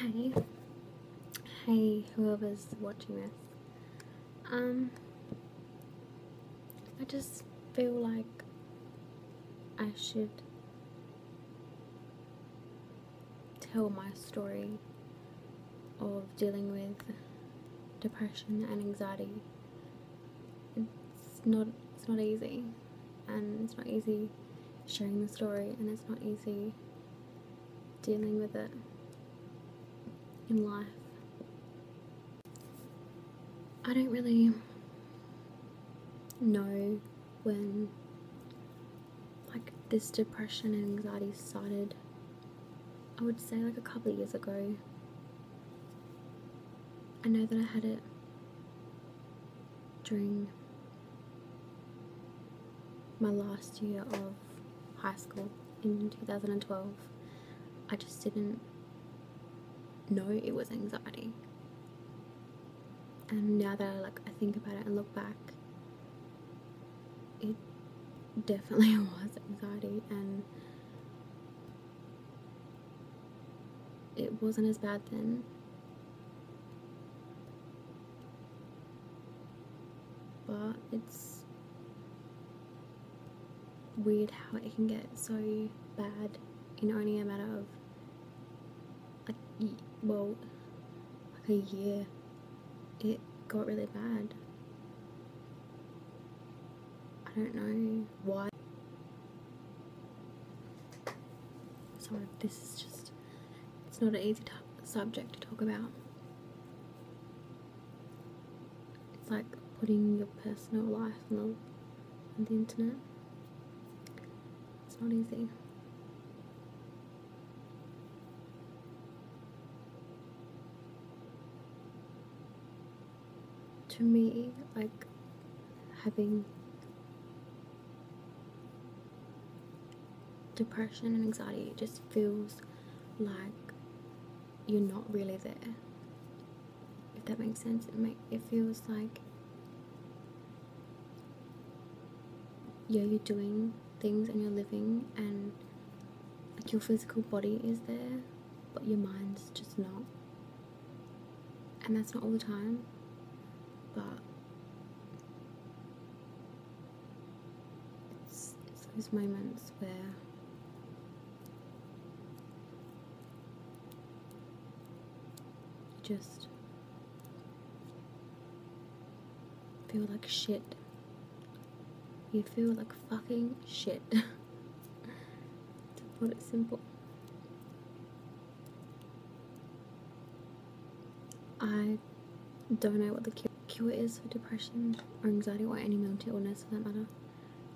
Hey, hey, whoever's watching this. Um, I just feel like I should tell my story of dealing with depression and anxiety. It's not it's not easy and it's not easy sharing the story and it's not easy dealing with it in life. I don't really know when like this depression and anxiety started. I would say like a couple of years ago. I know that I had it during my last year of high school in 2012. I just didn't know it was anxiety. And now that I like I think about it and look back, it definitely was anxiety and it wasn't as bad then. But it's weird how it can get so bad in only a matter of like well like a year it got really bad. I don't know why. Sorry this is just it's not an easy subject to talk about. It's like putting your personal life on the, on the internet. It's not easy. To me, like having depression and anxiety it just feels like you're not really there. If that makes sense, it make it feels like yeah, you're doing things and you're living and like your physical body is there but your mind's just not and that's not all the time but it's, it's those moments where you just feel like shit you feel like fucking shit. to put it simple. I don't know what the cure is for depression or anxiety or any mental illness for that matter.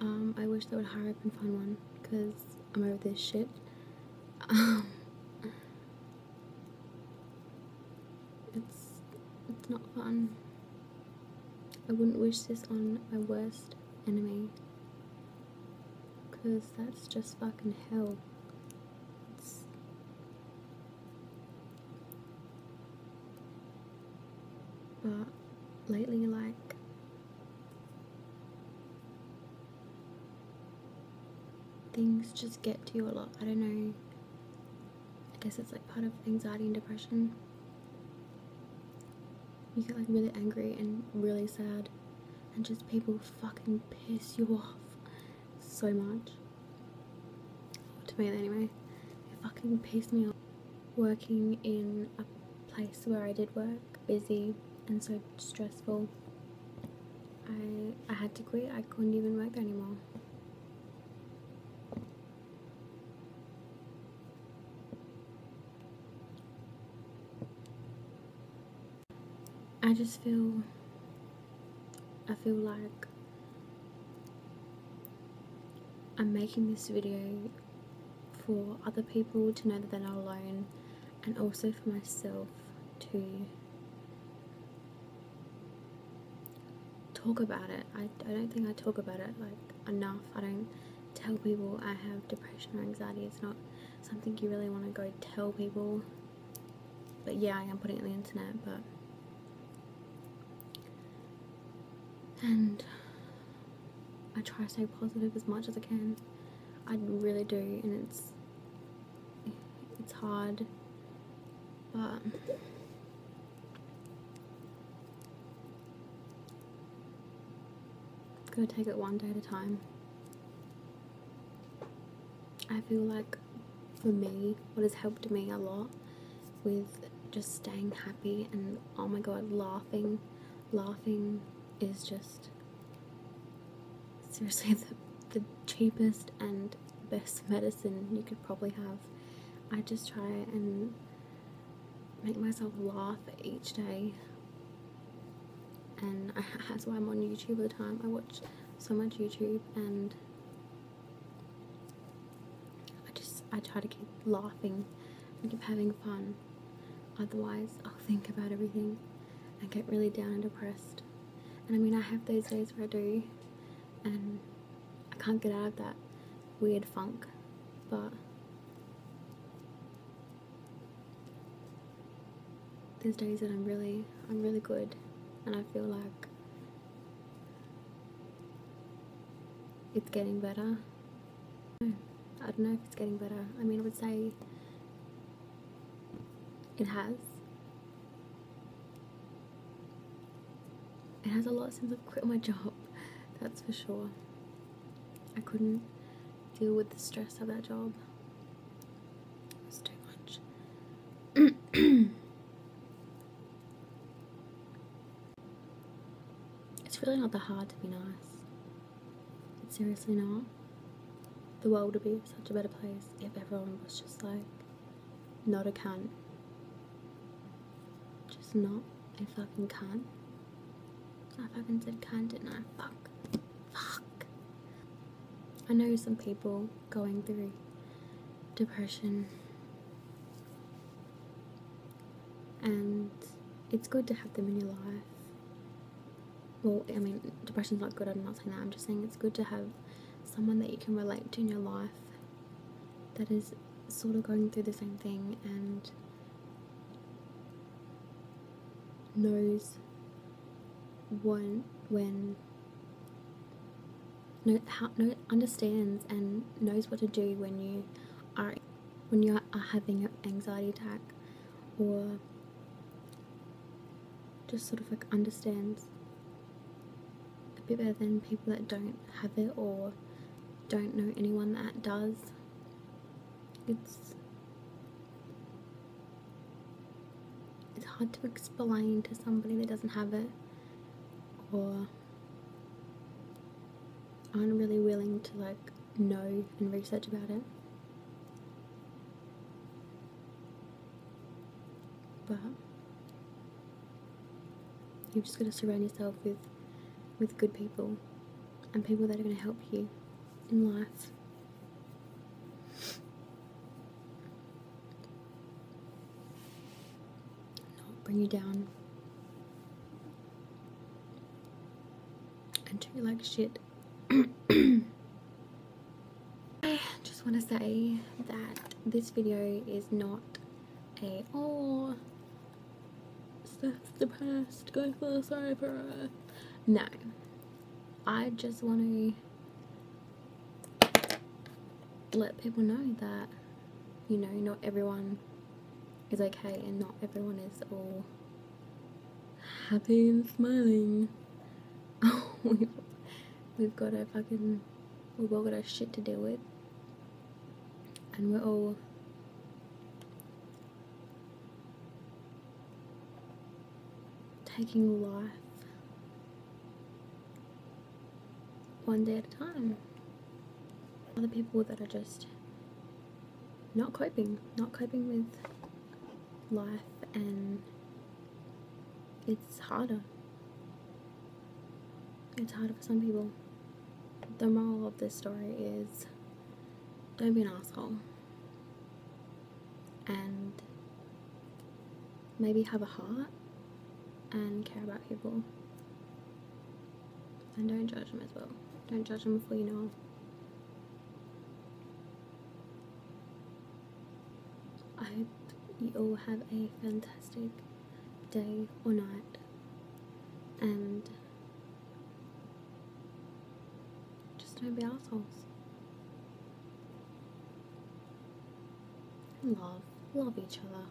Um, I wish they would hurry up and find one because I'm over this shit. Um, it's it's not fun. I wouldn't wish this on my worst enemy because that's just fucking hell. But lately, like, things just get to you a lot. I don't know. I guess it's like part of anxiety and depression. You get like really angry and really sad and just people fucking piss you off so much. To me, anyway, it fucking pissed me off. Working in a place where I did work, busy and so stressful. I I had to quit. I couldn't even work there anymore. I just feel I feel like I'm making this video for other people to know that they're not alone and also for myself to talk about it. I, I don't think I talk about it like enough. I don't tell people I have depression or anxiety. It's not something you really want to go tell people. But yeah, I am putting it on the internet, but and I try to stay positive as much as I can. I really do, and it's it's hard but gotta take it one day at a time. I feel like for me, what has helped me a lot with just staying happy and oh my god, laughing, laughing is just seriously the, the cheapest and best medicine you could probably have. I just try and make myself laugh each day and that's why I'm on YouTube all the time. I watch so much YouTube and I just I try to keep laughing and keep having fun. Otherwise, I'll think about everything and get really down and depressed. And I mean, I have those days where I do, and I can't get out of that weird funk, but there's days that I'm really, I'm really good and I feel like it's getting better. I don't know if it's getting better. I mean, I would say it has. It has a lot since I've quit my job, that's for sure. I couldn't deal with the stress of that job. It was too much. It's really not that hard to be nice. It's seriously not. The world would be such a better place if everyone was just like, not a cunt. Just not a fucking cunt. I fucking said cunt, didn't I? Fuck. Fuck. I know some people going through depression. And it's good to have them in your life well, I mean, depression's not good, I'm not saying that, I'm just saying it's good to have someone that you can relate to in your life that is sort of going through the same thing and knows when, when, know, how, know, understands and knows what to do when you are, when you are having an anxiety attack or just sort of like understands better than people that don't have it or don't know anyone that does. It's it's hard to explain to somebody that doesn't have it or aren't really willing to like know and research about it. But you've just got to surround yourself with with good people and people that are going to help you in life. Not bring you down and treat you like shit. I just want to say that this video is not a oh that's the past go feel sorry for her no. I just want to let people know that, you know, not everyone is okay and not everyone is all happy and smiling. we've, we've got a fucking, we've all got our shit to deal with. And we're all taking a life one day at a time. Other people that are just not coping, not coping with life, and it's harder. It's harder for some people. The moral of this story is don't be an asshole. And maybe have a heart and care about people. And don't judge them as well. Don't judge them before you know. I hope you all have a fantastic day or night and just don't be assholes. love, love each other.